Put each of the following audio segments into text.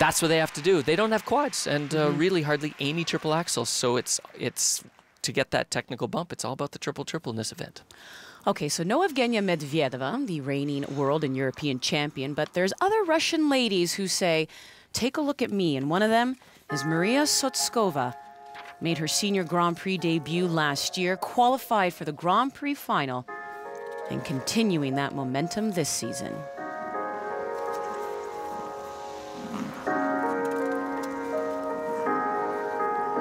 that's what they have to do. They don't have quads and uh, Mm-hmm. really hardly any triple axels, so it's it's to get that technical bump. It's all about the triple triple in this event. Okay, so no Evgenia Medvedeva, the reigning world and European champion, but there's other Russian ladies who say, take a look at me. And one of them is Maria Sotskova. Made her senior Grand Prix debut last year, qualified for the Grand Prix final, and continuing that momentum this season.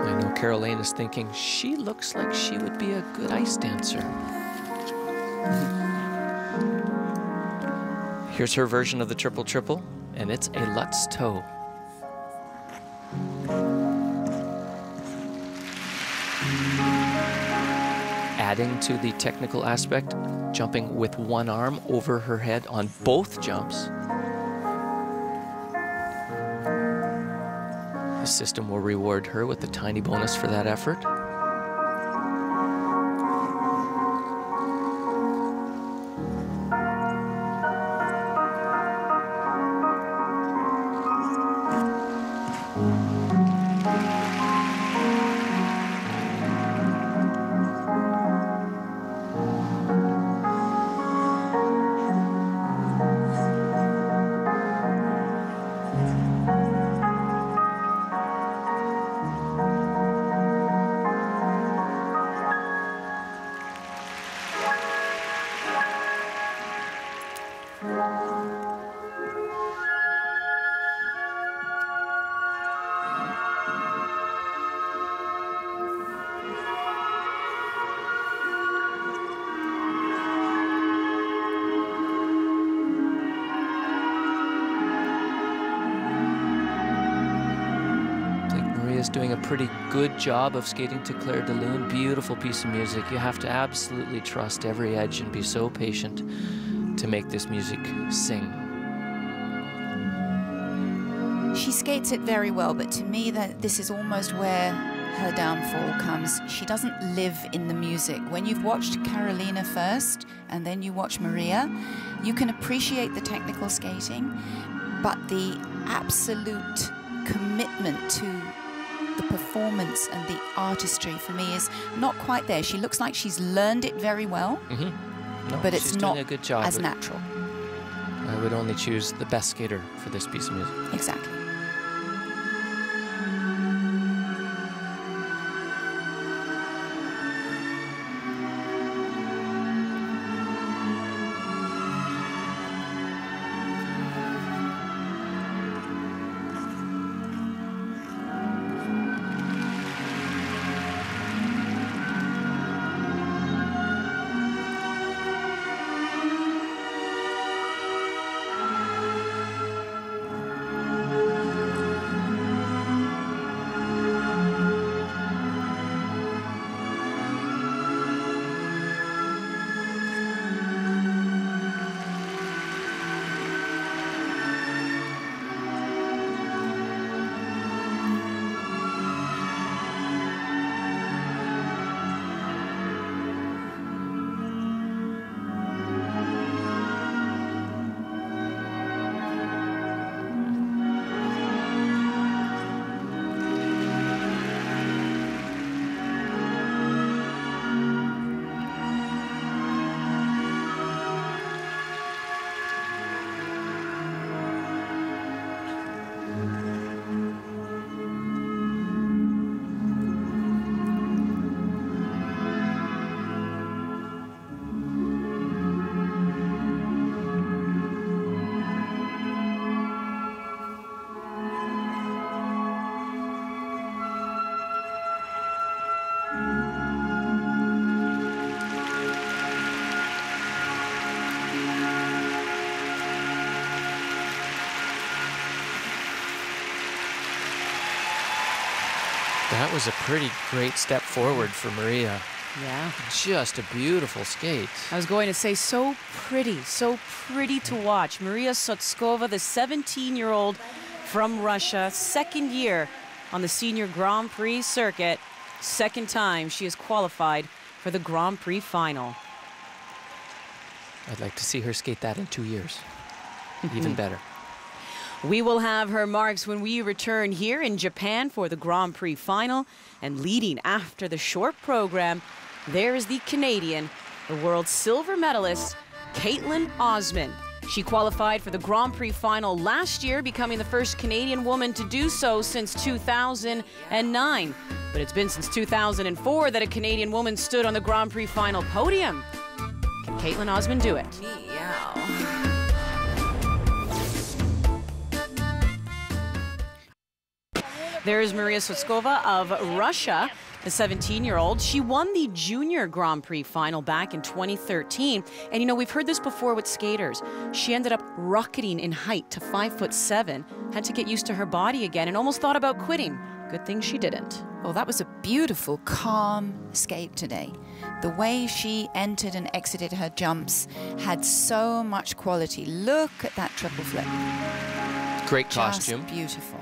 I know Caroline is thinking she looks like she would be a good ice dancer. Here's her version of the triple triple, and it's a Lutz toe. Adding to the technical aspect, jumping with one arm over her head on both jumps. The system will reward her with a tiny bonus for that effort. Doing a pretty good job of skating to Clair de Lune. Beautiful piece of music. You have to absolutely trust every edge and be so patient to make this music sing. She skates it very well, but to me, that this is almost where her downfall comes. She doesn't live in the music. When you've watched Carolina first and then you watch Maria, you can appreciate the technical skating, but the absolute commitment to performance and the artistry for me is not quite there. She looks like she's learned it very well, mm-hmm. No, but it's not a good job. as natural. I would only choose the best skater for this piece of music. Exactly. That was a pretty great step forward for Maria. Yeah. Just a beautiful skate. I was going to say, so pretty, so pretty to watch. Maria Sotskova, the 17 year old from Russia, second year on the senior Grand Prix circuit. Second time she has qualified for the Grand Prix final. I'd like to see her skate that in two years. Even better. We will have her marks when we return here in Japan for the Grand Prix final. And leading after the short program, there is the Canadian, the world silver medalist, Kaitlyn Osmond. She qualified for the Grand Prix final last year, becoming the first Canadian woman to do so since 2009. But it's been since 2004 that a Canadian woman stood on the Grand Prix final podium. Can Kaitlyn Osmond do it? There's Maria Sotskova of Russia, the 17 year old. She won the Junior Grand Prix final back in 2013. And you know, we've heard this before with skaters. She ended up rocketing in height to five foot seven, had to get used to her body again, and almost thought about quitting. Good thing she didn't. Well, that was a beautiful, calm skate today. The way she entered and exited her jumps had so much quality. Look at that triple flip. Great Just costume. beautiful.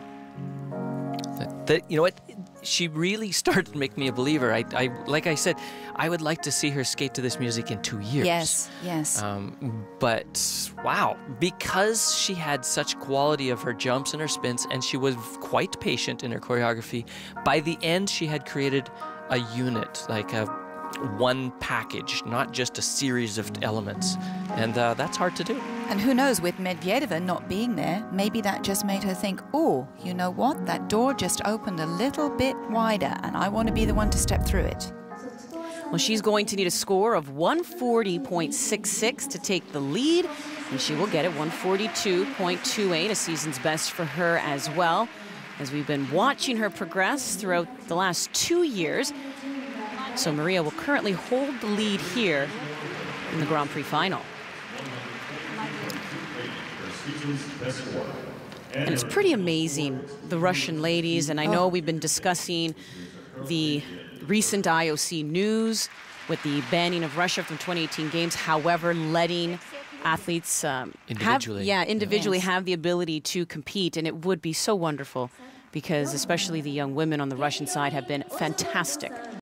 That, you know what? She really started to make me a believer. I, I, like I said, I would like to see her skate to this music in two years. Yes, yes. Um, but wow, because she had such quality of her jumps and her spins, and she was quite patient in her choreography. By the end, she had created a unit, like a one package, not just a series of elements, and uh, that's hard to do. And who knows, with Medvedeva not being there, maybe that just made her think, oh, you know what? That door just opened a little bit wider, and I want to be the one to step through it. Well, she's going to need a score of 140.66 to take the lead, and she will get it 142.28, a season's best for her as well. As we've been watching her progress throughout the last two years. So Maria will currently hold the lead here in the Grand Prix final. And it's pretty amazing, the Russian ladies. And I know we've been discussing the recent IOC news with the banning of Russia from 2018 games. However, letting athletes um, Individually. have, yeah, individually Yes. have the ability to compete, and it would be so wonderful because especially the young women on the Russian side have been fantastic.